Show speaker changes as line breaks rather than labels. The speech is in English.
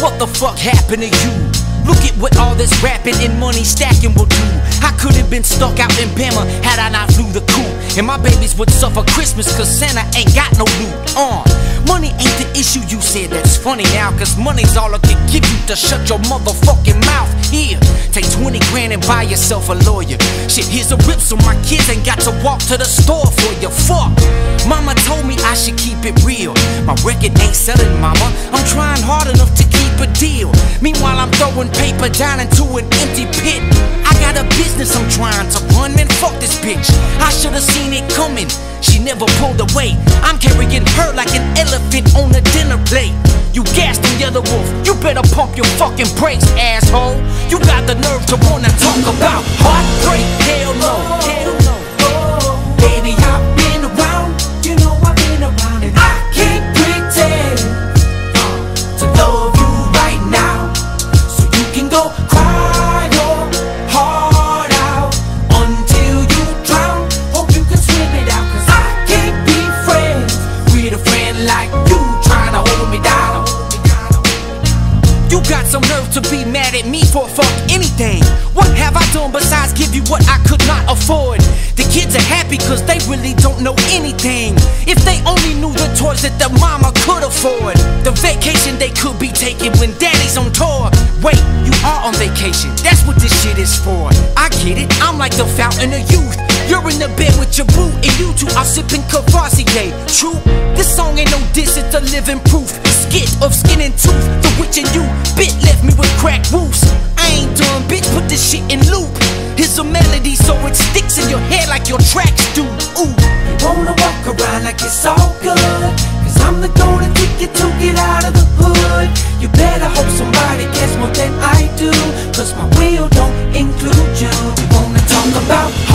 what the fuck happened to you? Look at what all this rapping and money stacking will do. I could have been stuck out in Bama had I not flew the coop. And my babies would suffer Christmas cause Santa ain't got no loot. on. money ain't the issue, you said that's funny now. Cause money's all I can give you to shut your motherfucking mouth. Here, take 20 grand and buy yourself a lawyer. Shit, here's a whip so my kids ain't got to walk to the store for you. Fuck. Mama told me I should keep it real. My record ain't selling, mama. I'm trying hard enough to a deal. Meanwhile, I'm throwing paper down into an empty pit. I got a business I'm trying to run, man. Fuck this bitch. I should've seen it coming. She never pulled away. I'm carrying her like an elephant on a dinner plate. You gassed the Yelawolf. You better pump your fucking brakes, asshole. You got the nerve to wanna talk about heartbreak. Hell no. Some nerve to be mad at me for fuck anything. What have I done besides give you what I could not afford? The kids are happy cause they really don't know anything. If they only knew the toys that their mama could afford, the vacation they could be taking when daddy's on tour. Wait, you are on vacation, that's what this shit is for. I get it, I'm like the fountain of youth. You're in the bed with your boo and you two are sipping Courvoisier. True, this song ain't no diss, it's a living proof. Skit of skin and tooth, the witch and you bit left me with crack roofs. I ain't done, bitch, put this shit in loop. Here's a melody so it sticks in your head like your tracks do. Ooh, wanna walk around like it's all good. Cause I'm the golden ticket to get out of the hood. You better hope somebody gets more than I do. Cause my will don't include you. You wanna talk about